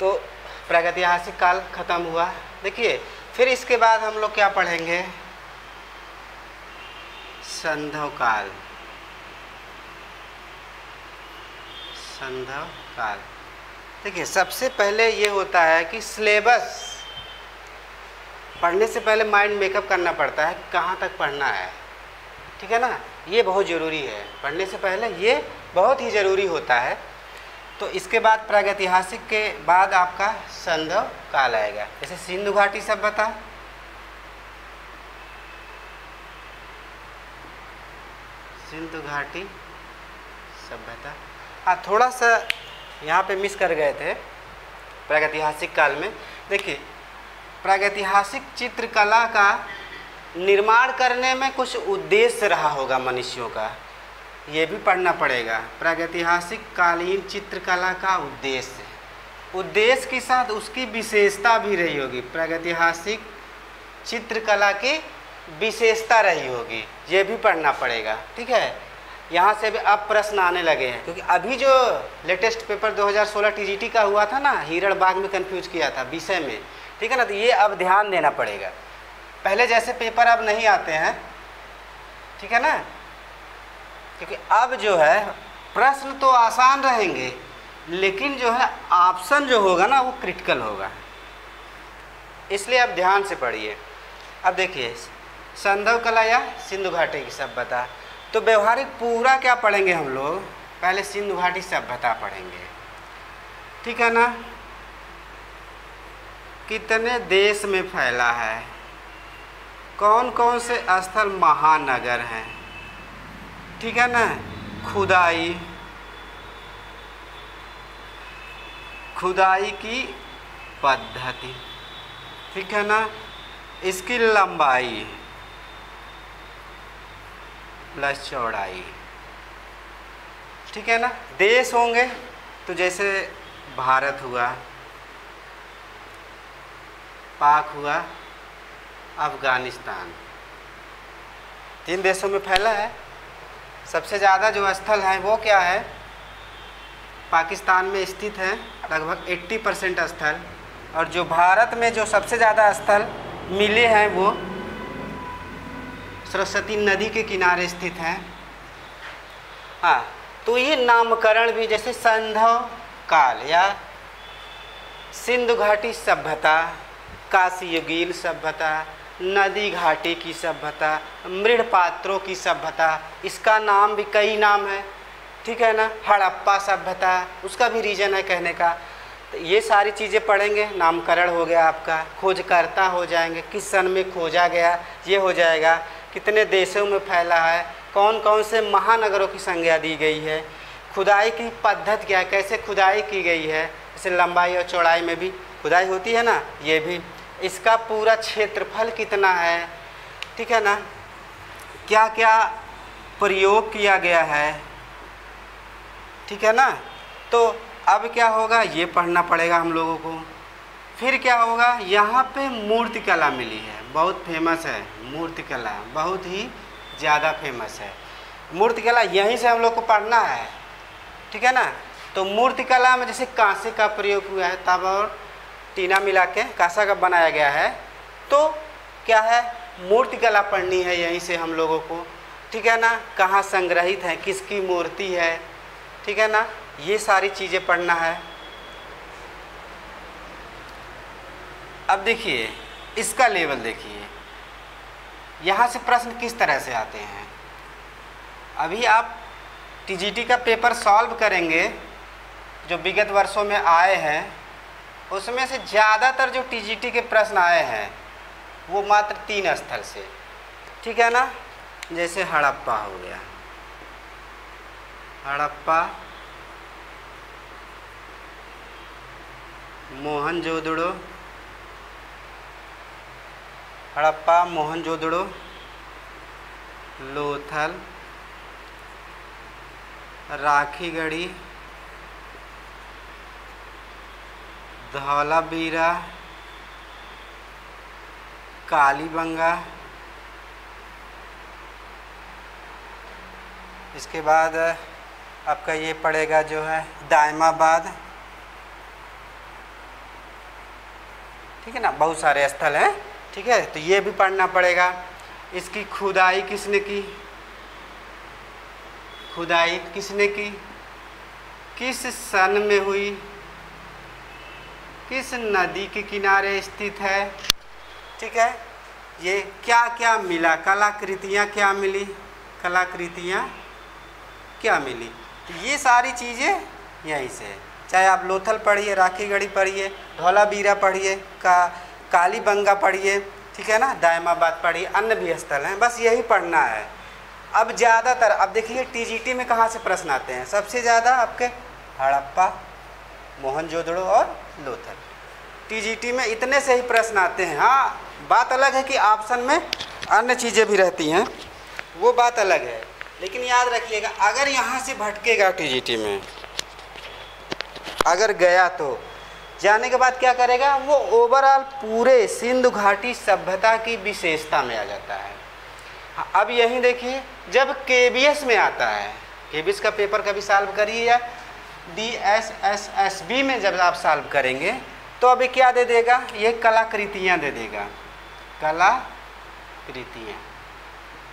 तो प्रागैतिहासिक काल खत्म हुआ। देखिए, फिर इसके बाद हम लोग क्या पढ़ेंगे? संधव काल। संधव काल। देखिए, सबसे पहले ये होता है कि सिलेबस पढ़ने से पहले माइंड मेकअप करना पड़ता है, कहाँ तक पढ़ना है। ठीक है ना? ये बहुत ज़रूरी है। पढ़ने से पहले ये बहुत ही ज़रूरी होता है। तो इसके बाद प्रागैतिहासिक के बाद आपका संधव काल आएगा। जैसे सिंधु घाटी सभ्यता सिंधु घाटी सभ्यता हाँ थोड़ा सा यहाँ पे मिस कर गए थे प्रागैतिहासिक काल में। देखिए, प्रागैतिहासिक चित्रकला का निर्माण करने में कुछ उद्देश्य रहा होगा मनुष्यों का। ये भी पढ़ना पड़ेगा। प्रागैतिहासिक कालीन चित्रकला का उद्देश्य। उद्देश्य के साथ उसकी विशेषता भी रही होगी। प्रागैतिहासिक चित्रकला की विशेषता रही होगी। ये भी पढ़ना पड़ेगा। ठीक है? यहाँ से भी अब प्रश्न आने लगे हैं। क्योंकि अभी जो लेटेस्ट पेपर 2016 टीजीटी का हुआ था ना, हिरण बाग में कंफ्यूज किया था विषय में। ठीक है ना? तो ये अब ध्यान देना पड़ेगा। पहले जैसे पेपर अब नहीं आते हैं, ठीक है ना? क्योंकि अब जो है, प्रश्न तो आसान रहेंगे, लेकिन जो है ऑप्शन जो होगा ना, वो क्रिटिकल होगा। इसलिए आप ध्यान से पढ़िए। अब देखिए संधव कला या सिंधु घाटी की सभ्यता। तो व्यवहारिक पूरा क्या पढ़ेंगे हम लोग? पहले सिंधु घाटी सभ्यता पढ़ेंगे। ठीक है ना? कितने देश में फैला है? कौन कौन से स्थल महानगर हैं? ठीक है ना? खुदाई। खुदाई की पद्धति। ठीक है ना? इसकी लंबाई। प्लस चौड़ाई। ठीक है ना? देश होंगे तो जैसे भारत हुआ, पाक हुआ, अफ़गानिस्तान। तीन देशों में फैला है। सबसे ज़्यादा जो स्थल हैं वो क्या है? पाकिस्तान में स्थित है लगभग 80 परसेंट स्थल। और जो भारत में जो सबसे ज़्यादा स्थल मिले हैं वो सरस्वती नदी के किनारे स्थित हैं। हाँ तो ये नामकरण भी जैसे संधव काल या सिंधु घाटी सभ्यता, काशी युगील सभ्यता नदी घाटी की सभ्यता मृण पात्रों की सभ्यता, इसका नाम भी कई नाम है, ठीक है ना? हड़प्पा सभ्यता, उसका भी रीजन है कहने का। तो ये सारी चीज़ें पढ़ेंगे, नामकरण हो गया आपका, खोजकर्ता हो जाएँगे, किस सन में खोजा गया, ये हो जाएगा। कितने देशों में फैला है कौन कौन से महानगरों की संज्ञा दी गई है, खुदाई की पद्धति क्या है, कैसे खुदाई की गई है जैसे लंबाई और चौड़ाई में भी खुदाई होती है ना, ये भी इसका पूरा क्षेत्रफल कितना है? ठीक है ना? क्या क्या प्रयोग किया गया है? ठीक है ना? तो अब क्या होगा? ये पढ़ना पड़ेगा हम लोगों को। फिर क्या होगा? यहाँ पे मूर्ति कला मिली है। बहुत फ़ेमस है। मूर्ति कला बहुत ही ज़्यादा फ़ेमस है। मूर्ति कला यहीं से हम लोग को पढ़ना है। ठीक है ना? तो मूर्ति कला में जैसे कांसे का प्रयोग हुआ है, तब और टीना मिला के कासा का बनाया गया है। तो क्या है? मूर्ति कला पढ़नी है यहीं से हम लोगों को। ठीक है ना? कहाँ संग्रहित है? किसकी मूर्ति है? ठीक है ना? ये सारी चीज़ें पढ़ना है। अब देखिए, इसका लेवल देखिए। यहाँ से प्रश्न किस तरह से आते हैं? अभी आप टीजीटी का पेपर सॉल्व करेंगे, जो विगत वर्षों में आए हैं उसमें से ज़्यादातर जो टीजीटी के प्रश्न आए हैं, वो मात्र तीन स्थल से। ठीक है ना? जैसे हड़प्पा हो गया। हड़प्पा, मोहनजोदड़ो हड़प्पा, मोहनजोदड़ो, लोथल, राखीगढ़ी धौलाबीरा कालीबंगा इसके बाद आपका ये पड़ेगा जो है दायमाबाद। ठीक है ना? बहुत सारे स्थल हैं। ठीक है? तो ये भी पढ़ना पड़ेगा। इसकी खुदाई किसने की? खुदाई किसने की? किस सन में हुई? किस नदी के किनारे स्थित है? ठीक है। ये क्या क्या मिला? कलाकृतियाँ क्या मिली? कलाकृतियाँ क्या मिली? ये सारी चीज़ें यहीं से चाहे आप लोथल पढ़िए राखी गढ़ी पढ़िए ढोला बीरा पढ़िए, का काली बंगा पढ़िए, ठीक है ना? दायमाबाद पढ़िए, अन्य भी स्थल हैं। बस यही पढ़ना है। अब ज़्यादातर, अब देखिए, टीजीटी में कहाँ से प्रश्न आते हैं? सबसे ज़्यादा आपके हड़प्पा मोहनजोदड़ो और लोथल। टीजीटी में इतने से ही प्रश्न आते हैं। हाँ बात अलग है कि ऑप्शन में अन्य चीज़ें भी रहती हैं। वो बात अलग है। लेकिन याद रखिएगा अगर यहाँ से भटकेगा टीजीटी में अगर गया तो जाने के बाद क्या करेगा? वो ओवरऑल पूरे सिंधु घाटी सभ्यता की विशेषता में आ जाता है। हाँ, अब यहीं देखिए जब के में आता है के का पेपर कभी सॉल्व करिए या D S S S B में जब आप सॉल्व करेंगे तो अभी क्या दे देगा? ये कलाकृतियाँ दे देगा। कलाकृतियाँ।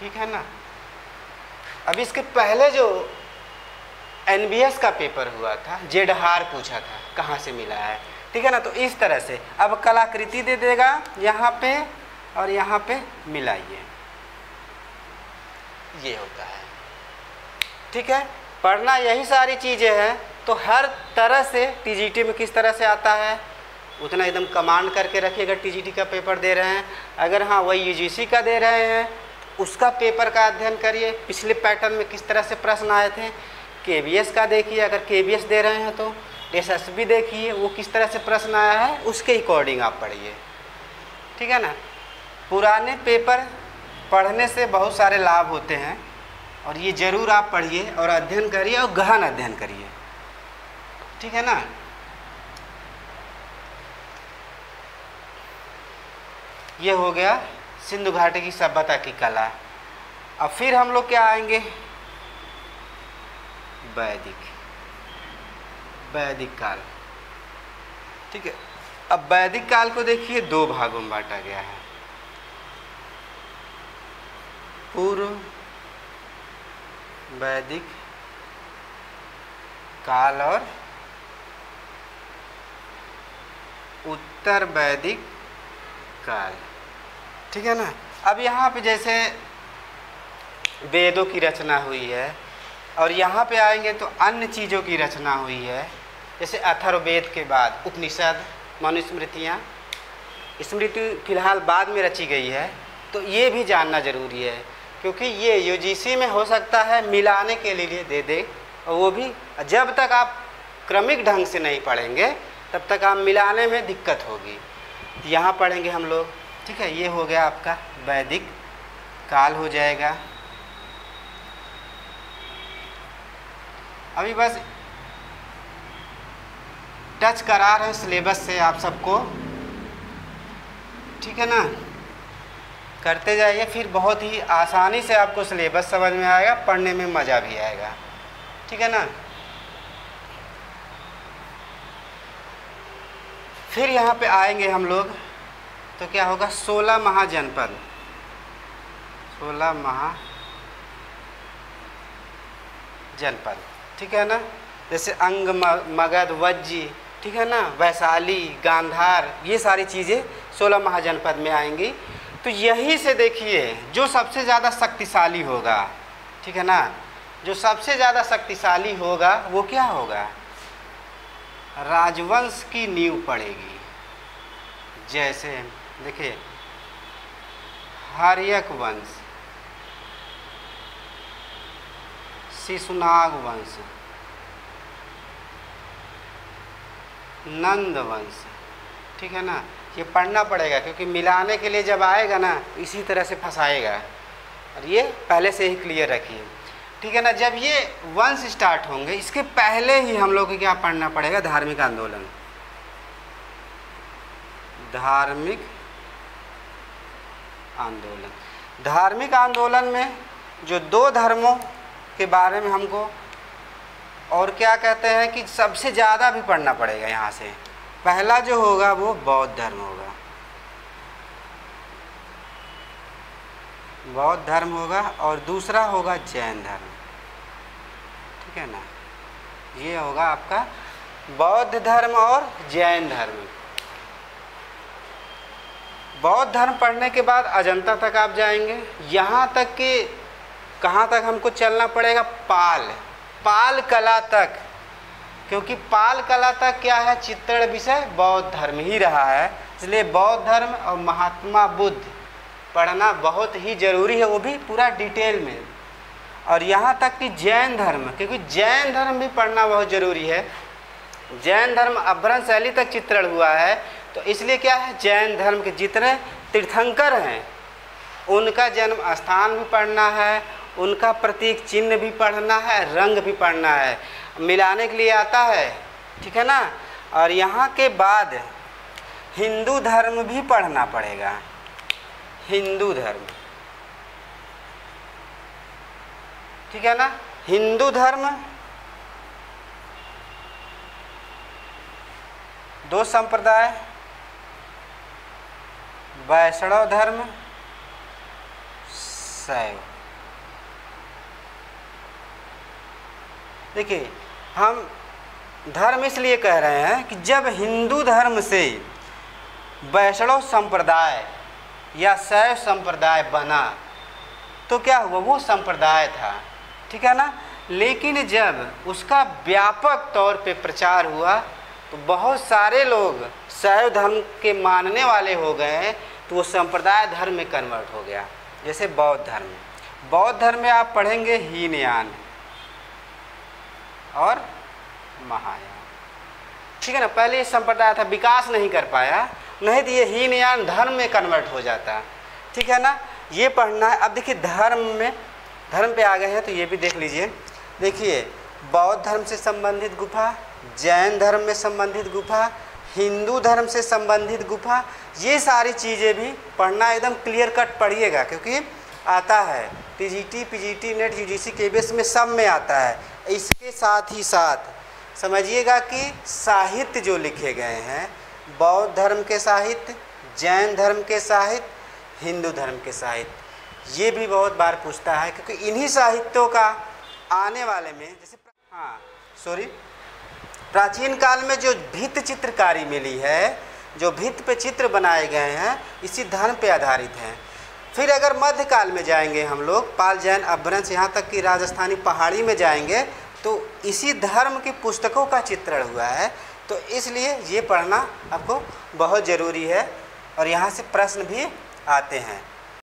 ठीक है ना? अब इसके पहले जो NBS का पेपर हुआ था जेडहार पूछा था, कहाँ से मिला है? ठीक है ना? तो इस तरह से। अब कलाकृति दे देगा यहाँ पे और यहाँ पे मिलाइए ये होता है। ठीक है? पढ़ना यही सारी चीज़ें हैं। तो हर तरह से टीजीटी में किस तरह से आता है? उतना एकदम कमांड करके रखिए रखिएगा टीजीटी का पेपर दे रहे हैं। अगर हाँ वही यूजीसी का दे रहे हैं, उसका पेपर का अध्ययन करिए। पिछले पैटर्न में किस तरह से प्रश्न आए थे? के का देखिए। अगर के दे रहे हैं तो एस देखिए। वो किस तरह से प्रश्न आया है, उसके अकॉर्डिंग आप पढ़िए। ठीक है ना? पुराने पेपर पढ़ने से बहुत सारे लाभ होते हैं। और ये ज़रूर आप पढ़िए और अध्ययन करिए और गहन अध्ययन करिए। ठीक है ना? ये हो गया सिंधु घाटी की सभ्यता की कला। अब फिर हम लोग क्या आएँगे? वैदिक। वैदिक काल। ठीक है? अब वैदिक काल को देखिए, दो भागों में बांटा गया है। पूर्व वैदिक काल और उत्तर वैदिक काल। ठीक है ना? अब यहाँ पे जैसे वेदों की रचना हुई है, और यहाँ पे आएँगे तो अन्य चीज़ों की रचना हुई है, जैसे अथर्ववेद के बाद उपनिषद, मनुस्मृतियाँ। स्मृति फ़िलहाल बाद में रची गई है तो ये भी जानना ज़रूरी है, क्योंकि ये यूजीसी में हो सकता है मिलाने के लिए दे दे, और वो भी जब तक आप क्रमिक ढंग से नहीं पढ़ेंगे तब तक आप मिलाने में दिक्कत होगी। यहाँ पढ़ेंगे हम लोग। ठीक है, ये हो गया आपका वैदिक। काल हो जाएगा। अभी बस टच करा रहे सिलेबस से आप सबको। ठीक है ना? करते जाइए, फिर बहुत ही आसानी से आपको सिलेबस समझ में आएगा, पढ़ने में मज़ा भी आएगा। ठीक है ना? फिर यहाँ पे आएँगे हम लोग तो क्या होगा? सोलह महाजनपद। सोलह महा जनपद ठीक है ना? जैसे अंग मगध, वज्जी, ठीक है ना? वैशाली, गांधार, ये सारी चीज़ें सोलह महाजनपद में आएँगी। तो यहीं से देखिए, जो सबसे ज़्यादा शक्तिशाली होगा, ठीक है ना? जो सबसे ज़्यादा शक्तिशाली होगा, वो क्या होगा? राजवंश की नींव पड़ेगी। जैसे, देखिए, हरियक वंश शिशुनाग वंश, नंद वंश, ठीक है ना? ये पढ़ना पड़ेगा, क्योंकि मिलाने के लिए जब आएगा ना, इसी तरह से फंसाएगा। और ये पहले से ही क्लियर रखिए। ठीक है ना? जब ये वंश स्टार्ट होंगे, इसके पहले ही हम लोग को क्या पढ़ना पड़ेगा? धार्मिक आंदोलन। धार्मिक आंदोलन। धार्मिक आंदोलन में जो दो धर्मों के बारे में हमको और क्या कहते हैं कि सबसे ज़्यादा भी पढ़ना पड़ेगा यहाँ से। पहला जो होगा, वो बौद्ध धर्म होगा। बौद्ध धर्म होगा और दूसरा होगा जैन धर्म। ठीक है ना? ये होगा आपका बौद्ध धर्म और जैन धर्म। बौद्ध धर्म पढ़ने के बाद अजंता तक आप जाएँगे। यहाँ तक कि कहाँ तक हमको चलना पड़ेगा? पाल। पाल कला तक। क्योंकि पाल कला तक क्या है? चित्रण विषय बौद्ध धर्म ही रहा है। इसलिए बौद्ध धर्म और महात्मा बुद्ध। पढ़ना बहुत ही ज़रूरी है, वो भी पूरा डिटेल में। और यहाँ तक कि जैन धर्म, क्योंकि जैन धर्म भी पढ़ना बहुत ज़रूरी है। जैन धर्म अभ्रंश शैली तक चित्रण हुआ है तो इसलिए क्या है, जैन धर्म के जितने तीर्थंकर हैं, उनका जन्म स्थान भी पढ़ना है, उनका प्रतीक चिन्ह भी पढ़ना है, रंग भी पढ़ना है। मिलाने के लिए आता है, ठीक है ना? और यहाँ के बाद हिंदू धर्म भी पढ़ना पड़ेगा। हिंदू धर्म। ठीक है ना? हिंदू धर्म। दो संप्रदाय। वैष्णव धर्म। शैव। देखिए, हम धर्म इसलिए कह रहे हैं कि जब हिंदू धर्म से वैष्णव संप्रदाय या शैव संप्रदाय बना तो क्या हुआ? वो संप्रदाय था, ठीक है ना? लेकिन जब उसका व्यापक तौर पे प्रचार हुआ तो बहुत सारे लोग शैव धर्म के मानने वाले हो गए तो वो संप्रदाय धर्म में कन्वर्ट हो गया, जैसे बौद्ध धर्म। बौद्ध धर्म में आप पढ़ेंगे हीनयान और महायान, ठीक है ना? पहले ये संप्रदाय था, विकास नहीं कर पाया नहीं तो ये हीन यान धर्म में कन्वर्ट हो जाता। है ठीक है ना? ये पढ़ना है। अब देखिए, धर्म में, धर्म पे आ गए हैं तो ये भी देख लीजिए। देखिए, बौद्ध धर्म से संबंधित गुफा, जैन धर्म में संबंधित गुफा, हिंदू धर्म से संबंधित गुफा, ये सारी चीज़ें भी पढ़ना एकदम क्लियर कट पढ़िएगा, क्योंकि आता है। TGT PGT NET UGC KVS में सब में आता है। इसके साथ ही साथ, समझिएगा कि साहित्य जो लिखे गए हैं बौद्ध धर्म के साहित्य, जैन धर्म के साहित्य, हिंदू धर्म के साहित्य। ये भी बहुत बार पूछता है, क्योंकि इन्हीं साहित्यों का आने वाले में जैसे हाँ सॉरी प्राचीन काल में जो भित्त चित्रकारी मिली है, जो भित्त पे चित्र बनाए गए हैं, इसी धर्म पे आधारित हैं। फिर अगर मध्यकाल में जाएँगे हम लोग, पाल जैन, अभ्रंश, यहाँ तक कि राजस्थानी पहाड़ी में जाएँगे तो इसी धर्म की पुस्तकों का चित्रण हुआ है। तो इसलिए ये पढ़ना आपको बहुत ज़रूरी है और यहाँ से प्रश्न भी आते हैं।